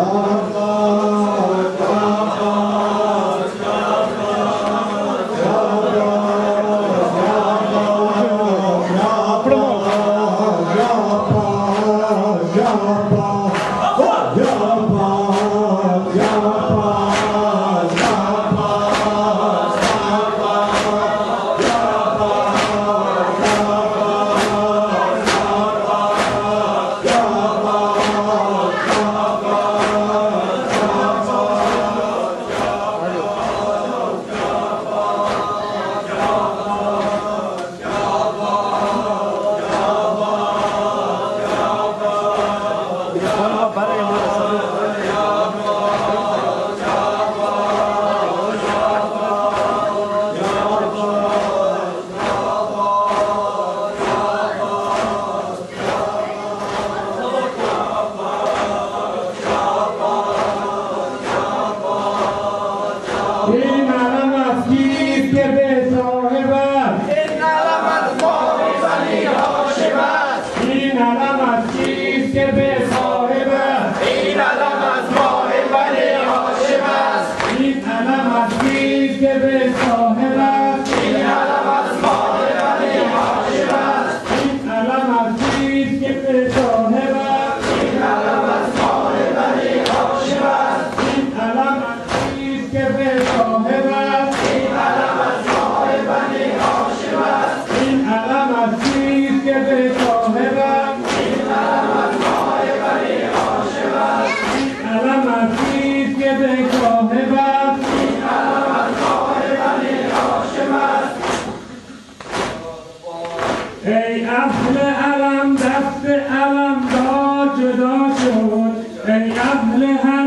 あ。Amen. refleja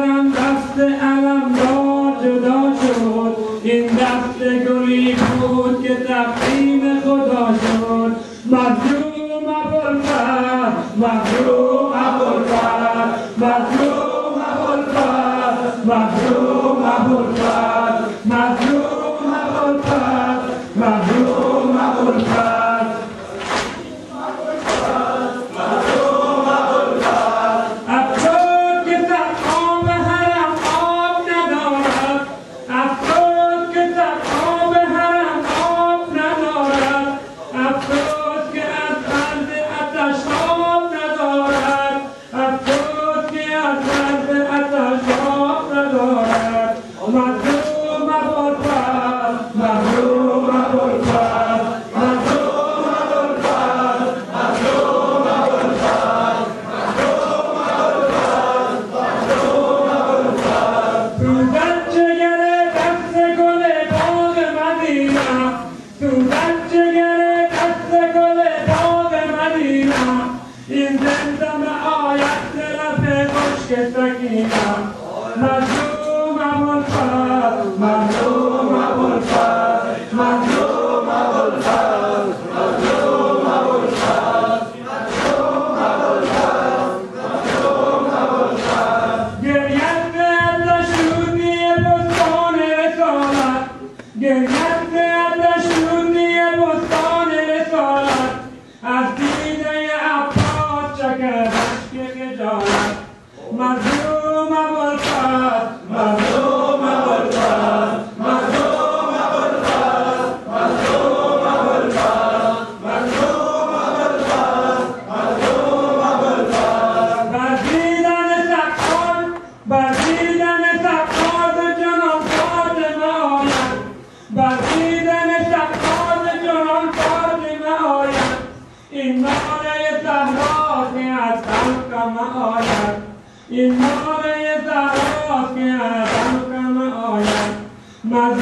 که سکینم مظلوم ابوالفضل مظلوم ابوالفضل مظلوم ابوالفضل مظلوم ابوالفضل مظلوم ابوالفضل. مظلوم ابوالفضل گریت به دشونی بستان رسالت گریت olhar e mora e da I'm boca não olhar,